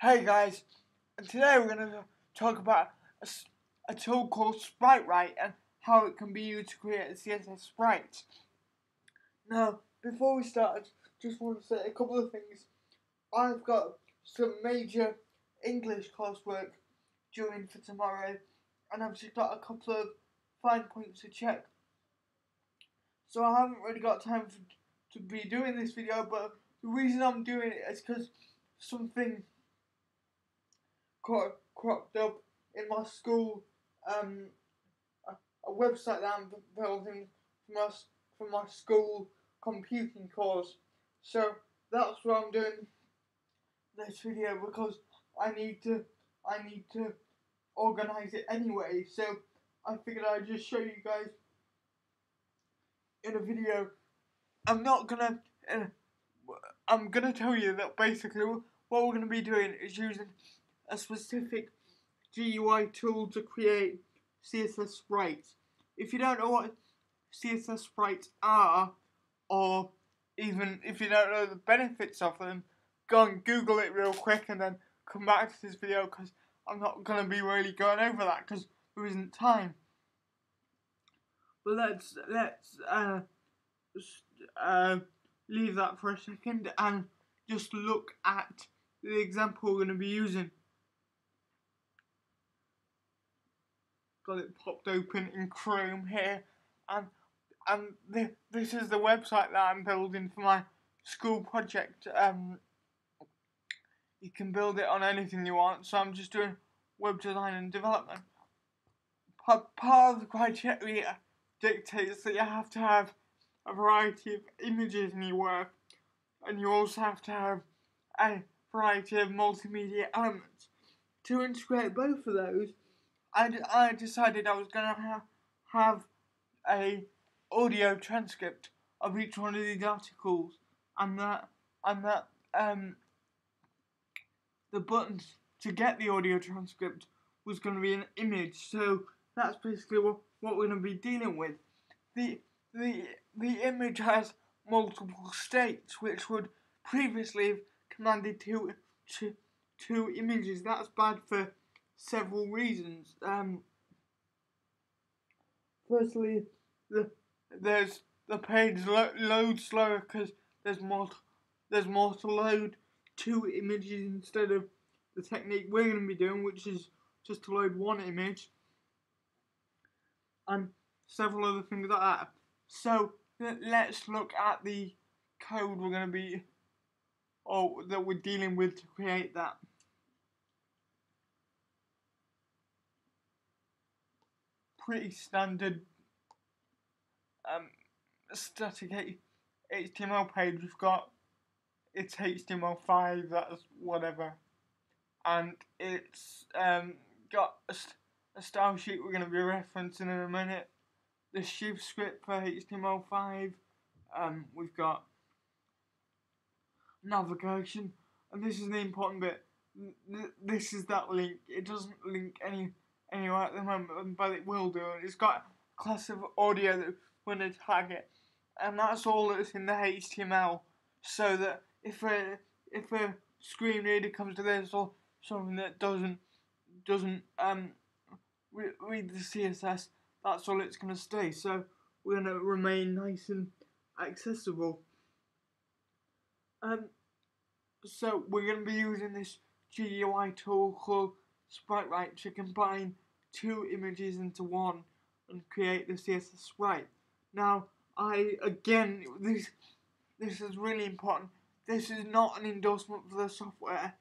Hey guys, and today we're going to talk about a, a, tool called SpriteRight and how it can be used to create a CSS sprite. Now, before we start, I just want to say a couple of things. I've got some major English coursework due in for tomorrow, and I've just got a couple of fine points to check. So I haven't really got time for, to be doing this video, but the reason I'm doing it is because something cropped up in my school um, a, a, website that I'm building for my, for my school computing course. So that's why I'm doing this video because I need to I need to organize it anyway. So I figured I'd just show you guys in a video. I'm not gonna. Uh, I'm gonna tell you that basically what we're gonna be doing is using a specific GUI tool to create CSS sprites. If you don't know what CSS sprites are, or even if you don't know the benefits of them, go and Google it real quick and then come back to this video because I'm not going to be really going over that because there isn't time. But let's let's uh, uh, leave that for a second and just look at the example we're going to be using. Got it popped open in Chrome here, and and the, this is the website that I'm building for my school project. Um, you can build it on anything you want, so I'm just doing web design and development. Part, part of the criteria dictates that you have to have a variety of images in your work, and you also have to have a variety of multimedia elements. To integrate both of those, I, I decided I was gonna ha- have a audio transcript of each one of these articles, and that and that um the buttons to get the audio transcript was going to be an image. So that's basically what, what we're going to be dealing with. The the the image has multiple states, which would previously have commanded two, two, two images. That's bad for several reasons. Um, firstly, the there's the page lo- slower because there's more there's more to load two images instead of the technique we're going to be doing, which is just to load one image and several other things like that. So let's look at the code we're going to be or that we're dealing with to create that. Pretty standard um, static HTML page. We've got it's HTML5, that's whatever, and it's um, got a, a style sheet we're going to be referencing in a minute. The shiv script for HTML5. Um, we've got navigation, and this is the important bit. This is that link. It doesn't link any anywhere at the moment, but it will do. It's got class of audio that we're to tag it, and that's all that's in the HTML. So that if a if a screen reader comes to this or something that doesn't doesn't um re- read the CSS, that's all it's going to stay. So we're going to remain nice and accessible. Um, so we're going to be using this GUI tool called SpriteRight to combine two images into one and create the CSS sprite. Now, I again this this is really important. This is not an endorsement for the software.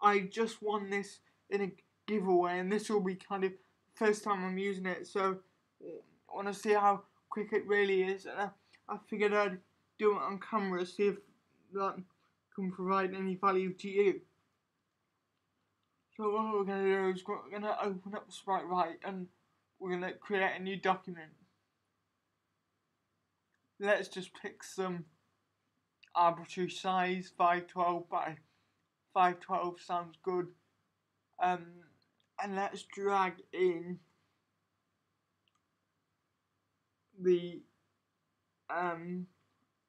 I just won this in a giveaway, and this will be kind of first time I'm using it. So I want to see how quick it really is, and I, I figured I'd do it on camera, see if that can provide any value to you. So what we're going to do is we're going to open up SpriteRight and we're going to create a new document. Let's just pick some arbitrary size, 512 by 512 sounds good. Um, and let's drag in the um,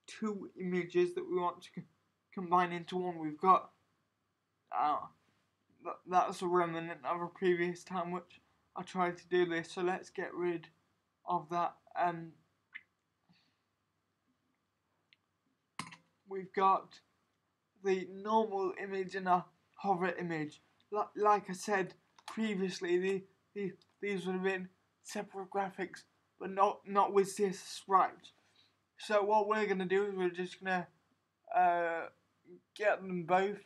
two images that we want to combine into one. We've got uh, th- that's a remnant of a previous time which I tried to do this. So let's get rid of that. Um, we've got the normal image and a hover image. L- like I said previously, the, the these would have been separate graphics, but not not with this Sprites. So what we're gonna do is we're just gonna uh, get them both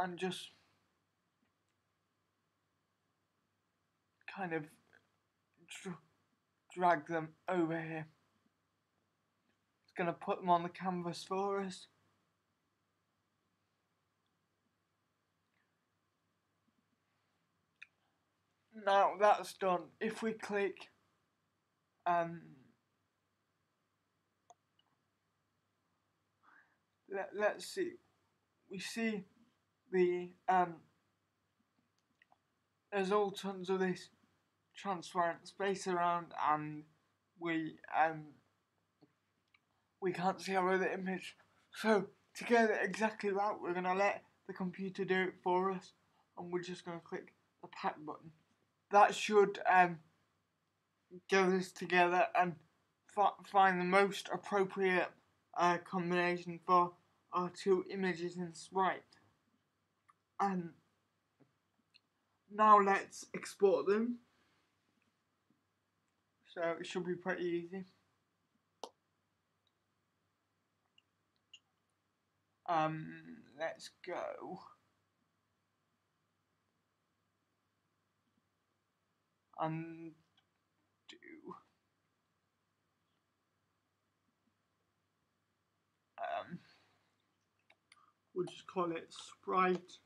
and just kind of dr- drag them over here. It's gonna put them on the canvas for us. Now that's done. If we click um, let, let's see we see the um, there's all tons of this transparent space around and we um, we can't see our other image so to get it exactly right we're gonna let the computer do it for us and we're just gonna click the pack button that should um, get us together and find the most appropriate uh, combination for our two images in Sprite. And now let's export them. So it should be pretty easy. Um, let's go. And do um we'll just call it sprite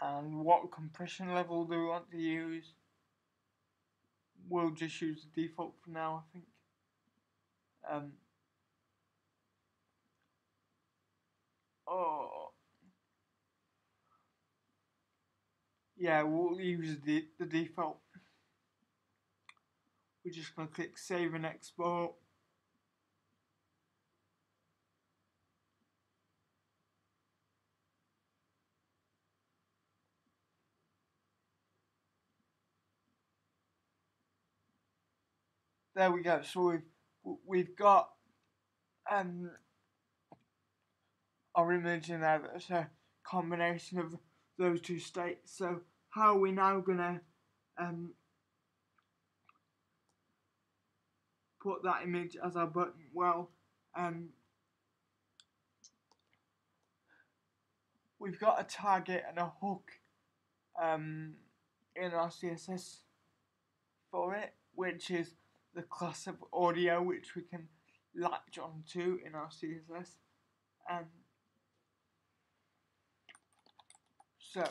and what compression level do we want to use? We'll just use the default for now I think. Um, oh. Yeah we'll use the, the default. We're just going to click save and export. There we go. So we've we've got um our image in there that's a combination of those two states. So how are we now gonna um put that image as our button? Well, um, we've got a target and a hook um, in our CSS for it, which is the class of audio which we can latch onto in our CSS. Um, so,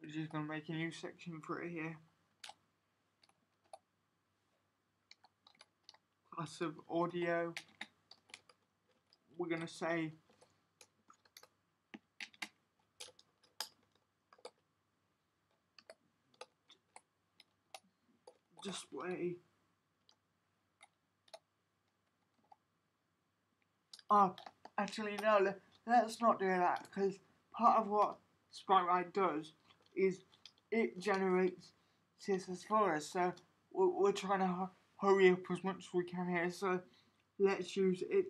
we're just going to make a new section for it here. class of audio. We're going to say display. Oh, actually no, let's not do that because part of what SpriteRight does is it generates CSS for us. So we're, we're trying to hurry up as much as we can here. So let's use it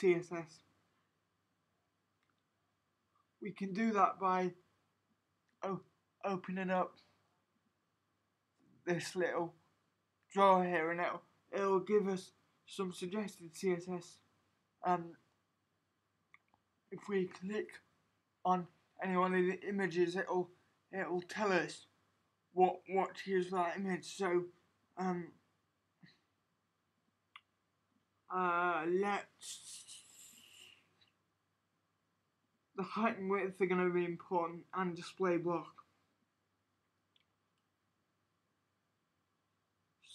CSS. We can do that by opening up this little drawer here and it'll, it'll give us some suggested CSS. and if we click on any one of the images, it'll it'll tell us what what to use for that image. So um, uh, let's. The height and width are going to be important and display block.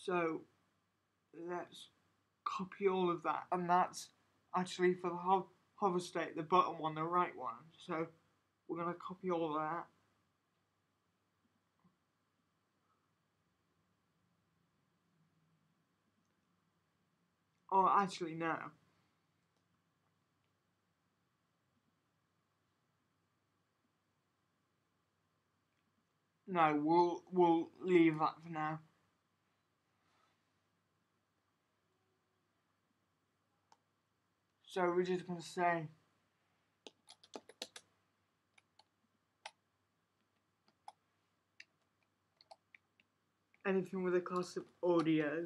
So let's copy all of that, and that's actually for the ho hover state, the bottom one, the right one. So we're going to copy all of that. Oh, actually, no. No, we'll we'll leave that for now. So we're just gonna say anything with a class of audio.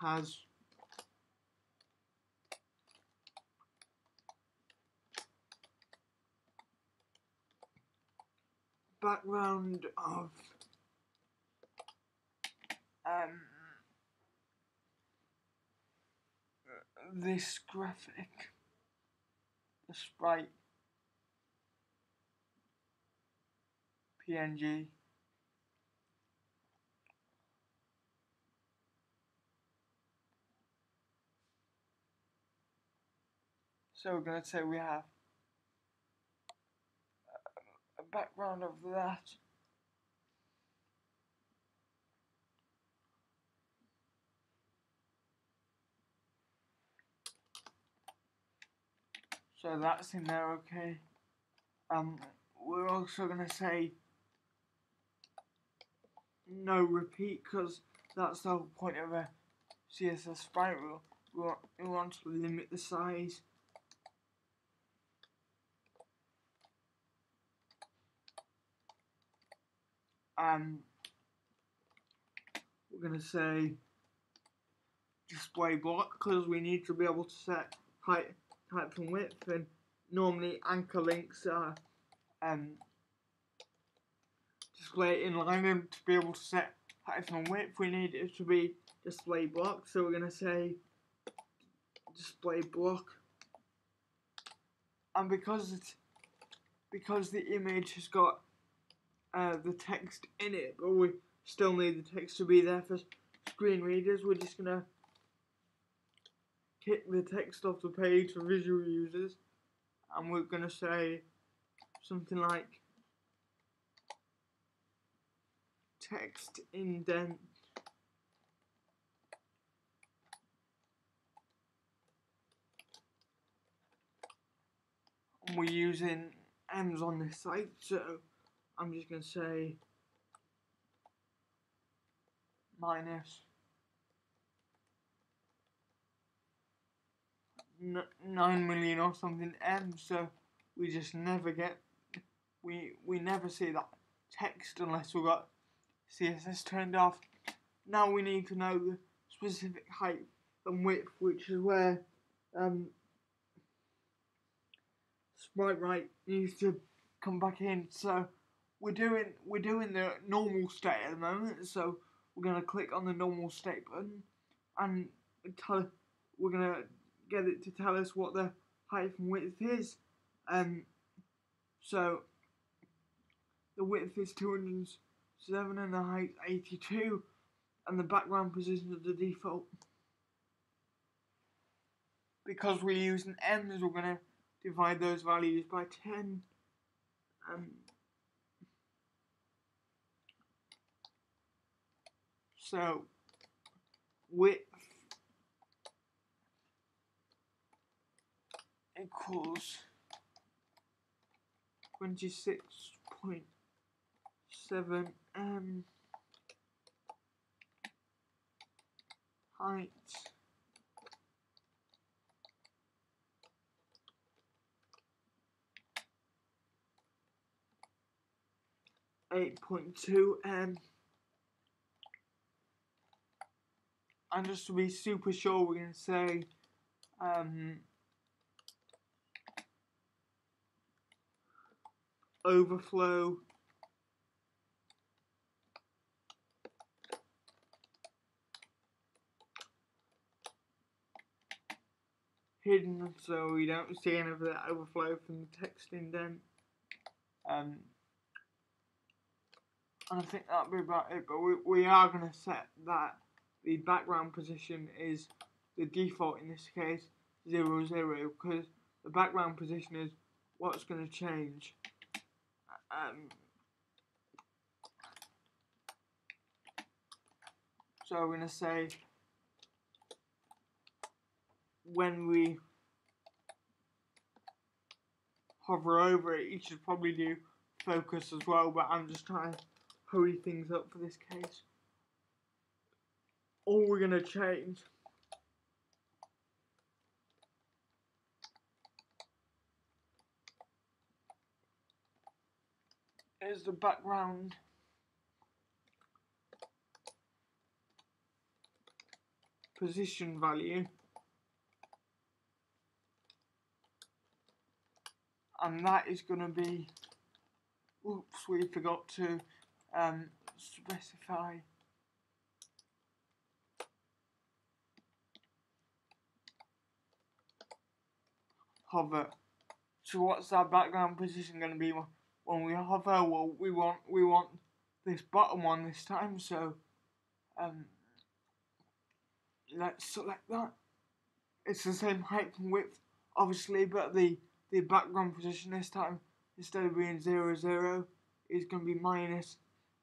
has background of um, this graphic, the sprite PNG. So we're going to say we have background of that. So that's in there, okay. Um, we're also going to say no repeat because that's the whole point of a CSS sprite rule. We want, we want to limit the size. Um, we're going to say display block because we need to be able to set height height and width and normally anchor links are um, display in line and to be able to set height and width we need it to be display block. So we're going to say display block. And because it's because the image has got uh, the text in it but we still need the text to be there for screen readers. We're just to kick the text off the page for visual users and we're to say something like text indent. And we're using M's on this site so I'm just going to say minus 9 million or something M, so we just never get, we, we never see that text unless we've got CSS turned off. Now we need to know the specific height and width, which is where um, SpriteRight needs to come back in. So we're doing we're doing the normal state at the moment. So we're gonna click on the normal state button and tell we're gonna get it to tell us what the height and width is. Um, so the width is 207 and the height 82 and the background position is the default. Because we're using m's, we're going to divide those values by 10. Um, so width equals 26.7 m height. Eight point two m, and just to be super sure, we're gonna say um, overflow hidden so we don't see any of that overflow from the text indent. Um, and I think that'll be about it, but we, we are going to set that the background position is the default in this case, 0, 0, because the background position is what's going to change. Um, so I'm going to say when we hover over it, you should probably do focus as well, but I'm just trying to hurry things up for this case. All we're going to change. Is the background. Position value. And that is going to be oops we forgot to um, specify hover so what's our background position going to be when we hover well we want we want this bottom one this time so um, let's select that it's the same height and width obviously but the the background position this time, instead of being 0, 0, is going to be minus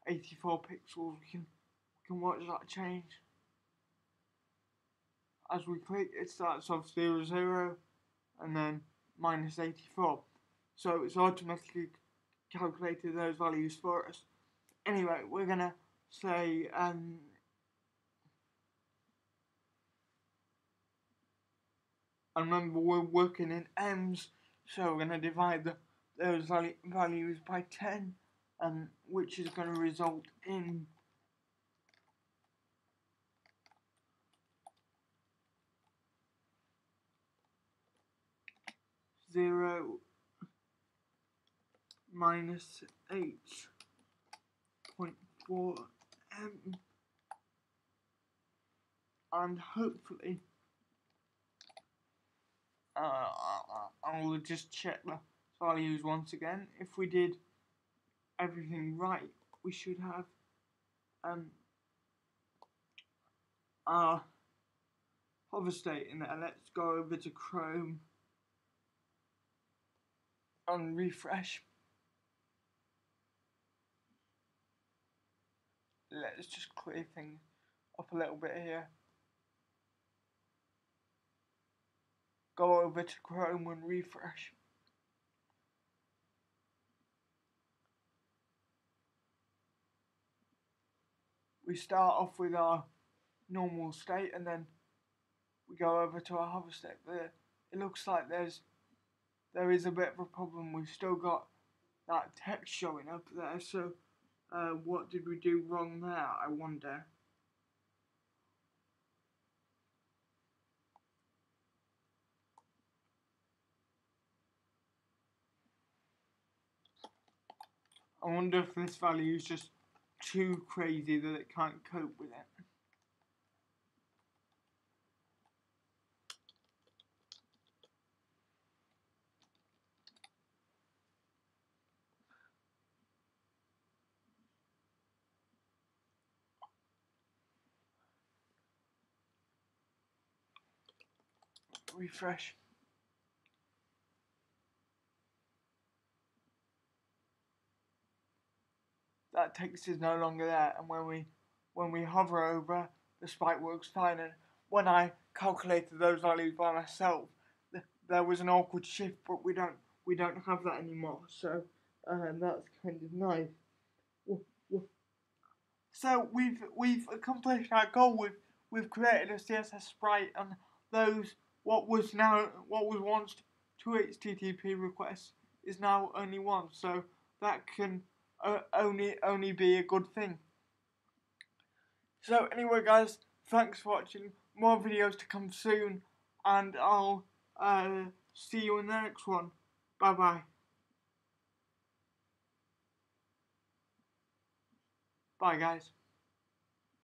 84 pixels. We can, we can watch that change. As we click, it starts off 0, 0, and then minus 84. So it's automatically calculated those values for us. Anyway, we're going to say um, and remember we're working in M's so we're going to divide the, those values by 10, um, which is going to result in zero minus eight point four m and hopefully uh, I'll just check the values once again. If we did everything right, we should have um, our hover state in there. Let's go over to Chrome and refresh. Let's just clear things up a little bit here. go over to Chrome and refresh. We start off with our normal state and then we go over to our hover state. But it looks like there's there is a bit of a problem. We've still got that text showing up there. So uh, what did we do wrong there? I wonder. I wonder if this value is just too crazy that it can't cope with it. Refresh. that text is no longer there and when we when we hover over the sprite works fine and when I calculated those values by myself th there was an awkward shift but we don't we don't have that anymore so uh, that's kind of nice so we've we've accomplished our goal we've we've created a CSS sprite and those what was now what was once two HTTP requests is now only one so that can uh, only only be a good thing. So anyway, guys, thanks for watching. More videos to come soon, and I'll uh, see you in the next one. Bye bye. Bye, guys.